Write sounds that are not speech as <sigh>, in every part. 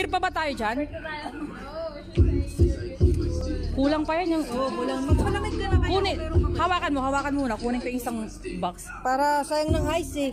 beer pa ba tayo dyan? Kulang pa yan yung... Oo, kulang. Magpalamig ka na kayo. Kunin. Hawakan mo, hawakan muna. Kunin ko yung isang box. Para sayang ng ice eh.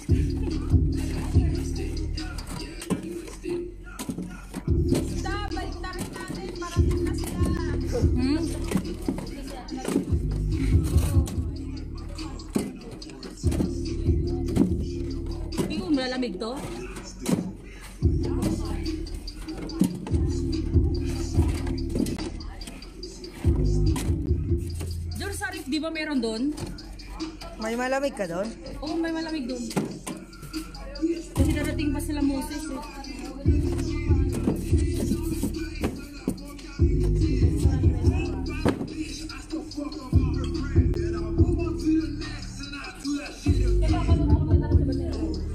ba meron doon? May malamig ka doon? Oo, may malamig doon. Kasi darating pa sila Moses eh.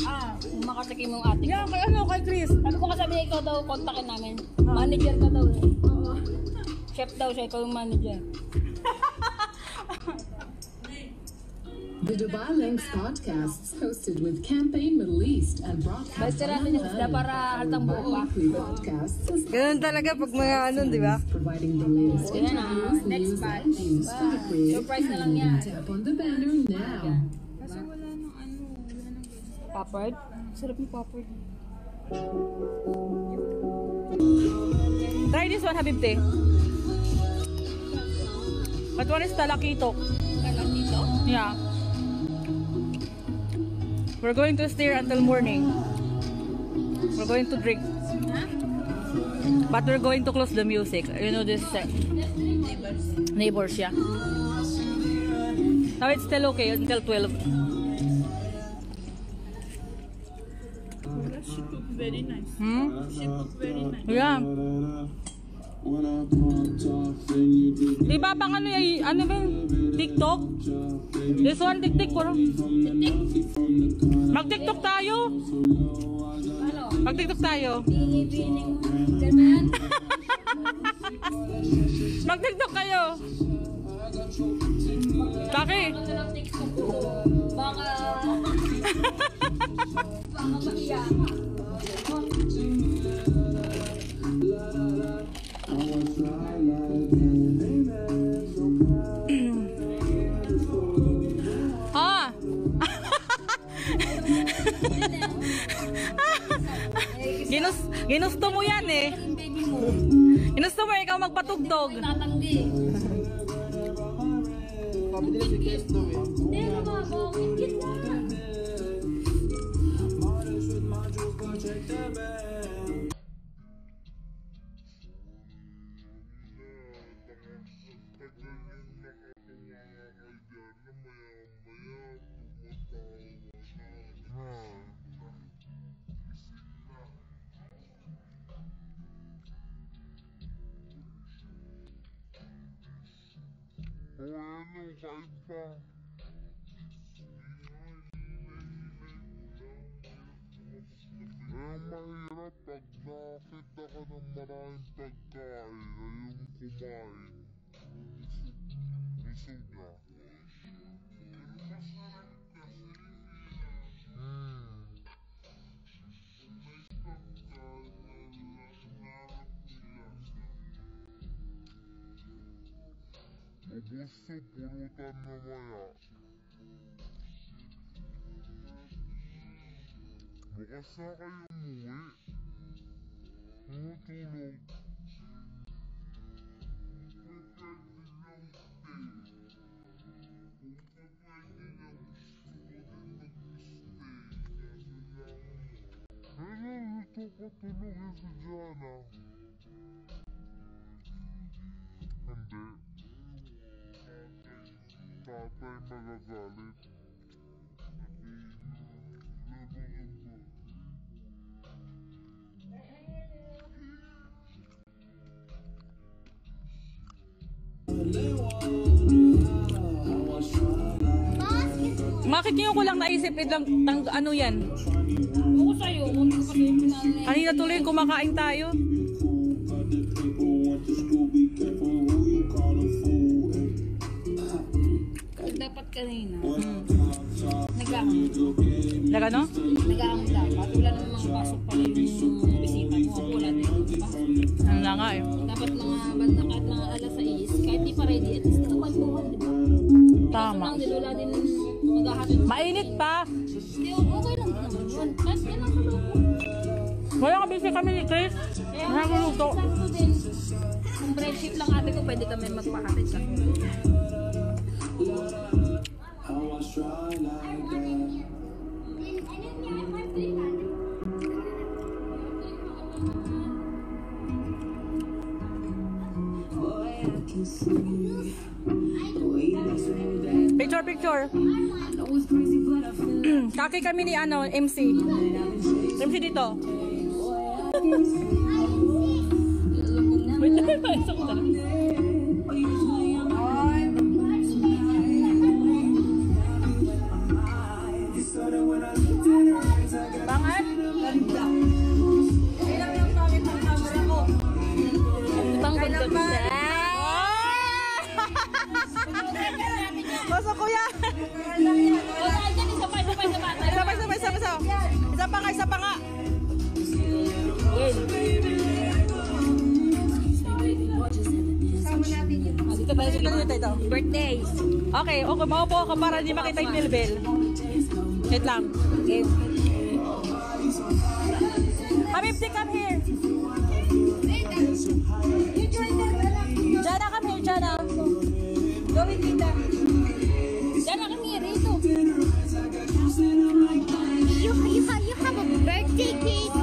Ah, makatikim yung ate. Yan, kay ano, kay Chris. Ano ko kasabi ikaw daw, kontakin namin. Manager ka daw eh. Chef daw siya, ikaw yung manager. The Dubai Links podcasts hosted with Campaign Middle East and broadcast Basta natin yung isda para haltang buo pa. Weekly podcasts is Ganun talaga pag mga ano, di ba? providing the latest Yan na, interviews, next news, batch. and views for the creative Surprise na lang yan. Tap on the banner now. Popard? Sarap yung popard. Try this one, Habibte. That one is talakito. Talakito? Yeah. We're going to stay until morning. We're going to drink. But we're going to close the music. You know this uh, neighbors, yeah. Now it's still okay until 12. Very nice. Hmm? Very nice. Yeah. Di ba pang ano yung, ano ba yun? TikTok? This one, TikTok ko lang. Mag-TikTok tayo. Mag-TikTok tayo. Mag-TikTok kayo. Kaki. Baka... Baka maiyak. Ginus, ginusto mo yan eh. Ginusto mo ikaw magpatugtog. Tatanggi. Lama Santa. Ang mahirap ka ng maraming pagkain. Busog na. Ubus sa pulutan mamaya. Bukas na kayo umuwi. Tumutulog. Kung pwede lang stay. Kung Tatay magagalit. Hindi na. Labangan ko. Bakit ngayon ko lang naisip itang tang, ano yan? Ako sa'yo, kung sa'yo pinali. Kanina tuloy kumakain tayo. Dapat kanina. Hmm. Nag-aamot. Nagano? Nag-aamot dapat. Wala namang pasok pala yung bisita mo. Ako wala din pasok. Ano na nga eh. Dapat mga band na kahit mga alas 6, kahit di pa ready, at least nakapagpuhan, di ba? Tama. Lang, din, wala din maghahatid. Mainit pa. Hindi, okay lang din naman yun. Kahit yan ang kalupo. Wala ka busy kami ni Chris. Kaya Nakakuluto. Kung breadsheet lang ate ko, pwede kami magpahatid sa Picture, picture. <clears throat> Kaki kami ni ano, MC. MC dito. <laughs> Wait, <laughs> Isa pa nga, isa pa nga. Dito tayo Dito, dito, dito. Birthdays. Okay, okay, maupo ako para hindi makita yung milbel. Wait lang. Habibti, come here. Jana, come here, Jana. Go with Tita. Birthday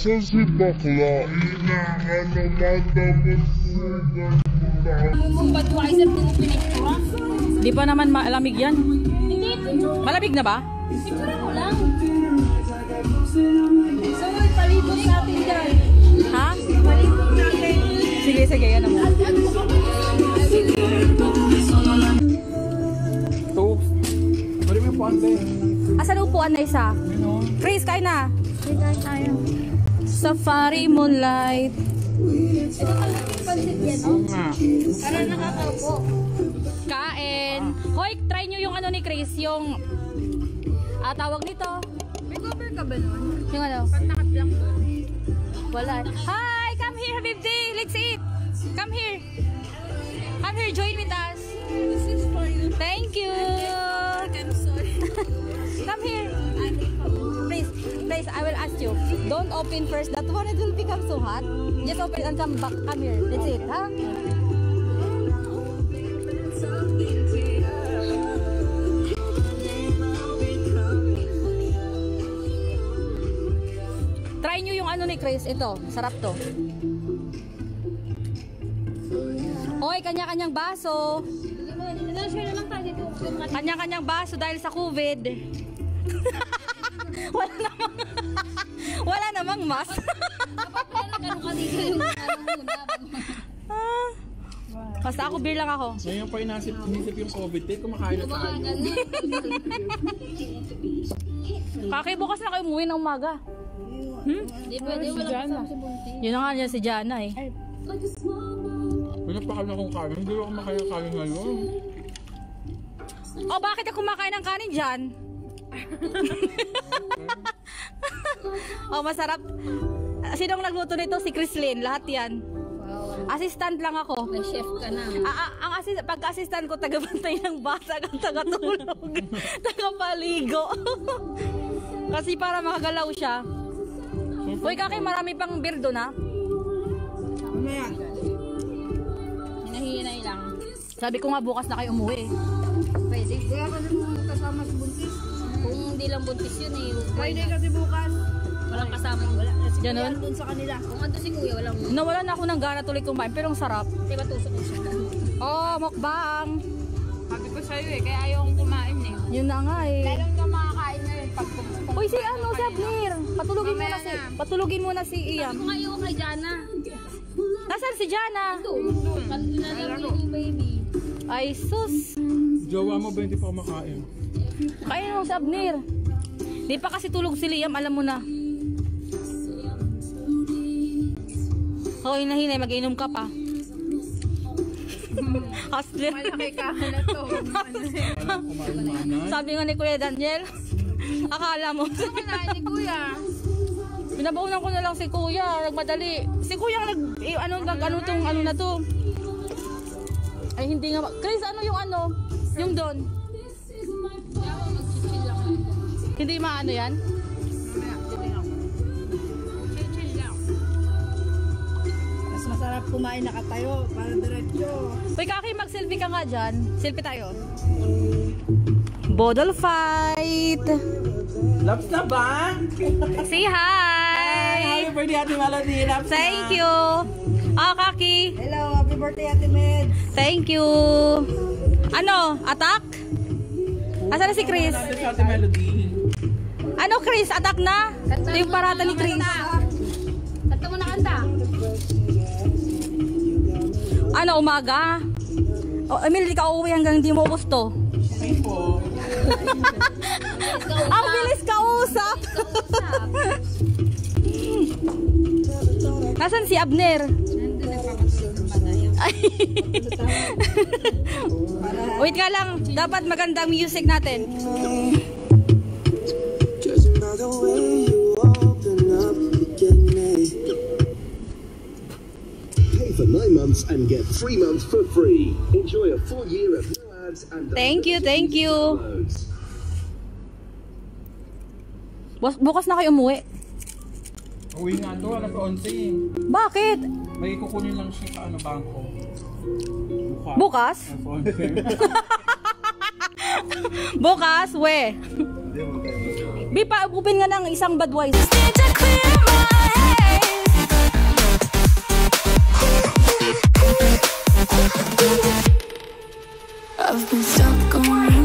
Asan si bakla? Inaan naman sugan mo na. Kung Budweiser din yung piniktura. Di pa naman malamig yan. Hindi. Malamig na ba? Picture mo lang. So, palibot natin dyan. Ha? Palibot natin. Sige, sige, yan naman. Two. Pwede mo po ante. Asan upuan na isa? Chris, kain na. Safari Moonlight. Pansit yan, no? Para nakakaupo. Kain. Hoy, try nyo yung ano ni Chris, yung ah, tawag nito. May cover ka ba nun? Yung ano? Ba't naka-black doon? Wala. Hi, come here, Habibti. Let's eat. Come here. Come here, join with us. This is for you. Thank you. I'm sorry. <laughs> Come here. Please, I will ask you. Don't open first that one. It will become so hot. Just open and come back. Come here. That's it, huh? Try nyo yung ano ni Chris. Ito, sarap to. Oy, kanya-kanyang baso. Kanya-kanyang baso dahil sa COVID. <laughs> wala namang wala namang ano muna. <laughs> Basta ako beer lang ako. Ngayon pa inasip, inisip yung COVID eh, kumakain na tayo. <laughs> Kaki bukas na kayo umuwi ng umaga. Hmm? Hindi pwede, wala kasama si Bunti. Yun na nga niya si Jana eh. Wala pa kami akong kain, hindi ako makaya-kain ngayon. Oh, bakit ako kumakain ng kanin dyan? <laughs> oh, masarap. Sinong nagluto nito? Si Chrislyn. Lahat yan. Assistant lang ako. May chef ka na. Ah, ah, ang assist, pagka-assistant ko, tagabantay ng bata at <laughs> tagatulog. <laughs> Tagapaligo. Kasi para makagalaw siya. Uy, kaki, marami pang beer doon, ha? Hinahinay lang. Sabi ko nga bukas na kayo umuwi. Pwede. Kaya kasi mo kasama. Kung hindi lang buntis yun eh. Friday kasi bukas. Walang kasama. Wala. Ganon. Doon sa kanila. Kung ando si kuya, walang... Nawalan na ako ng gana tuloy kumain, pero ang sarap. Diba tusok ko siya? <laughs> Oh, mukbang. Sabi ko sa'yo eh, kaya ayaw kong kumain eh. Yun na nga eh. Kailan ka makakain ngayon? Pag Uy, si ano, si Abner. Patulugin mo na si, patulugin mo na si Iam. Kung ayaw kay Jana. Nasaan si Jana? Ito. Kanto na lang yung baby. Ay, sus. Jowa mo ba hindi pa kumakain? Kain mo si Abner. Di pa kasi tulog si Liam, alam mo na. Hoy, nahinay, mag-inom ka pa. <laughs> Hustler. Malaki ka na <laughs> to. Sabi nga ni Kuya Daniel, <laughs> akala mo. Kinain ni kuya. Pinabaunan ko na lang si Kuya, nagmadali. Si Kuya nag, eh, ano, nag, ano tong, ano na to. Ay, hindi nga. Chris, ano yung ano? Yung doon. Hindi maano yan? Mas masarap kumain nakatayo para diretso. Uy, Kaki, mag-selfie ka nga dyan. Selfie tayo. Bodol fight! Laps na ba? Say hi! Happy birthday Ate Melody, laps na. Thank you! Ah, Kaki! Hello, happy birthday Ate Med. Thank you! Ano? Attack? Asan na si Chris? Ate Melody. Ano, Chris? Attack na? Ito yung parata ni Chris. Kanta mo na kanta. Ano, umaga? Oh, Emil, di ka uuwi hanggang hindi mo gusto. Okay po. Ang bilis ka usap! Nasaan si Abner? Wait ka lang, dapat magandang music natin. Judging by the way you open up, you get me. Pay for nine months and get three months for free. Enjoy a full year of no ads and Thank you, thank you. downloads. Bus- bukas na kayo umuwi. Uwi nga to, alas 11. Eh. Bakit? May kukunin lang siya sa ano, bangko. Bukas? Bukas. Alas 11. <laughs> Bukas, we. Bi pa, upin nga ng isang Budweiser. I've been stuck on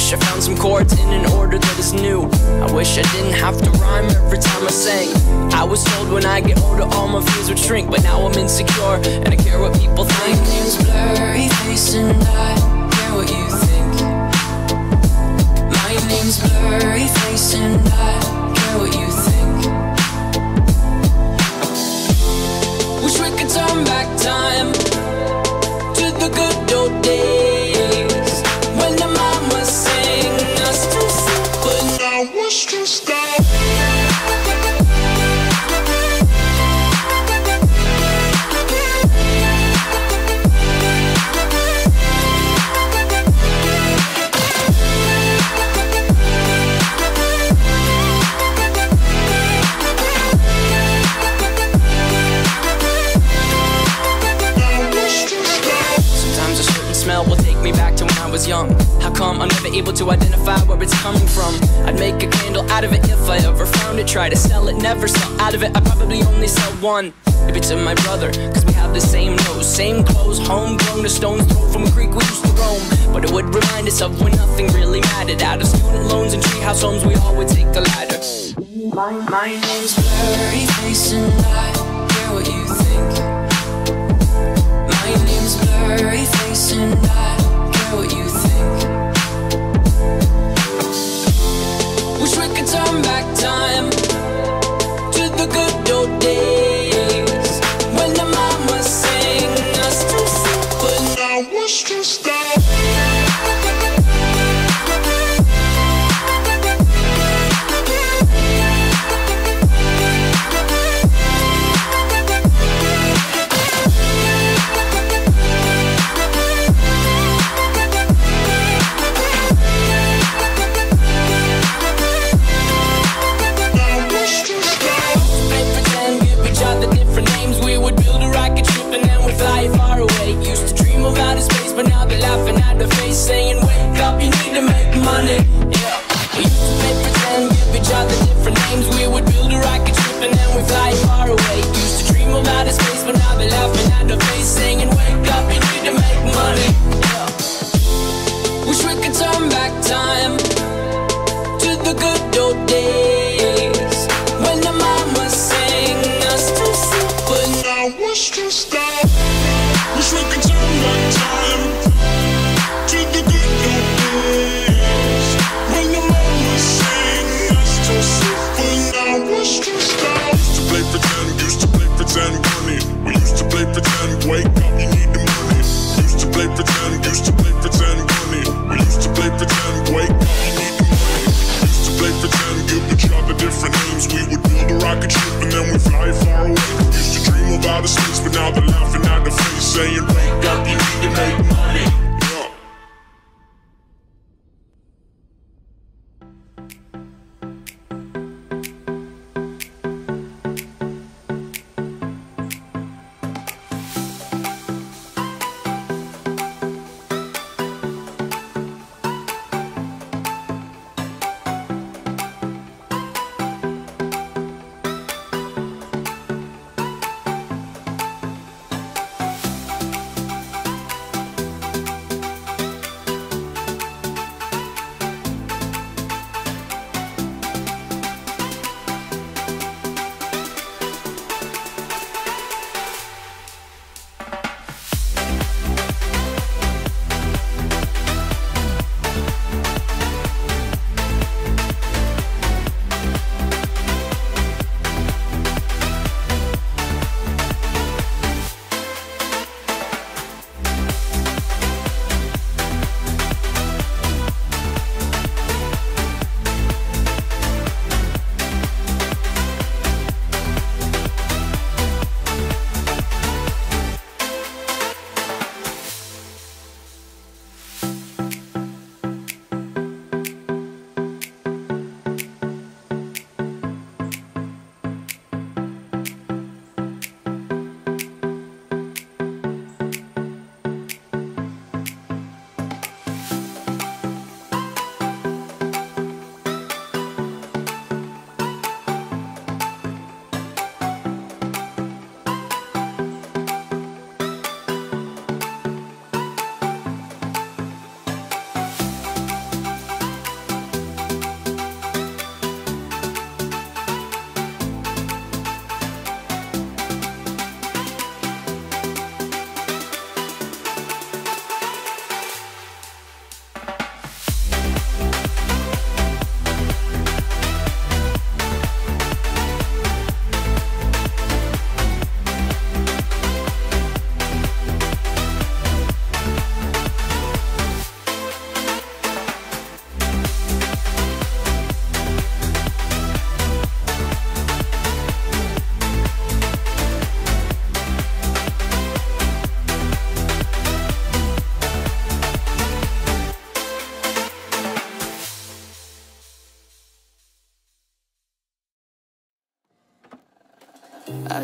wish I found some chords in an order that is new. I wish I didn't have to rhyme every time I sang. I was told when I get older all my fears would shrink, but now I'm insecure and I care what people think. My name's Blurry Face and I care what you think. My name's Blurry Face and I care what you think. Wish we could turn back time to the good old days now able to identify where it's coming from? I'd make a candle out of it if I ever found it. Try to sell it, never sell out of it. I probably only sell one. Maybe to my brother, cause we have the same nose, same clothes, homegrown, a stone's throw from a creek we used to roam. But it would remind us of when nothing really mattered. Out of student loans and treehouse homes, we all would take the ladder. My, my name's Blurry Face and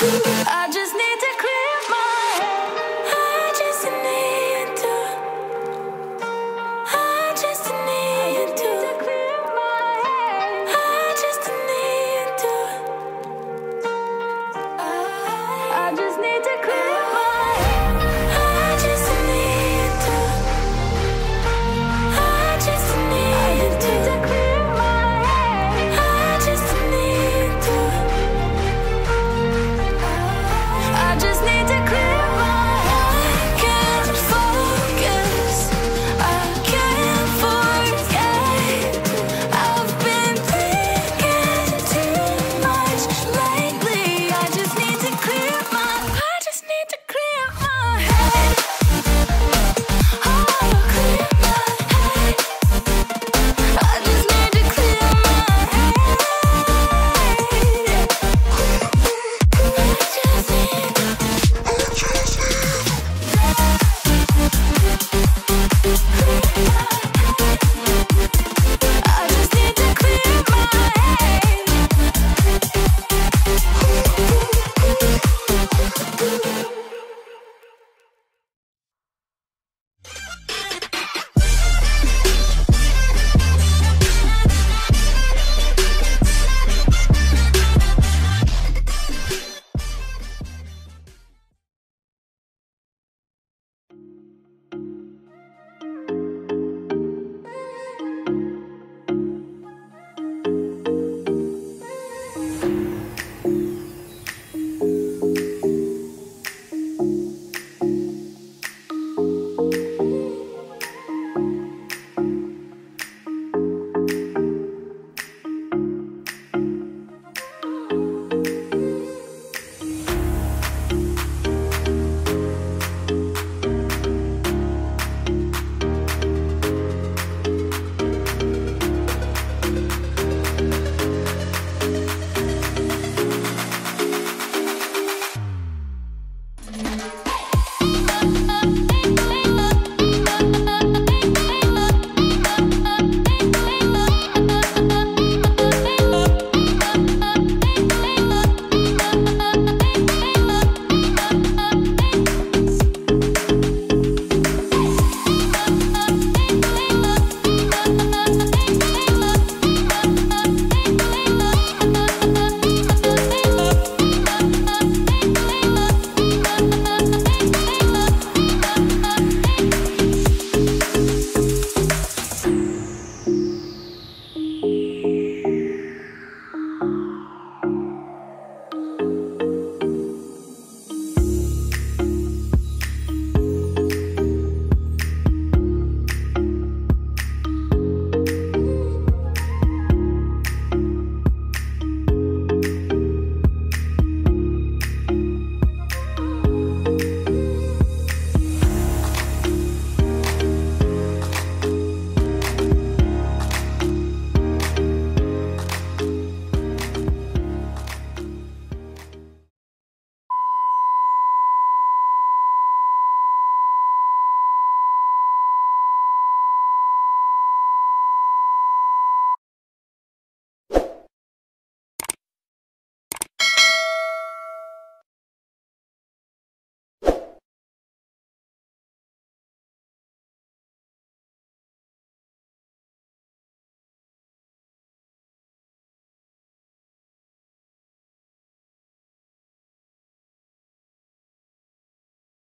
I just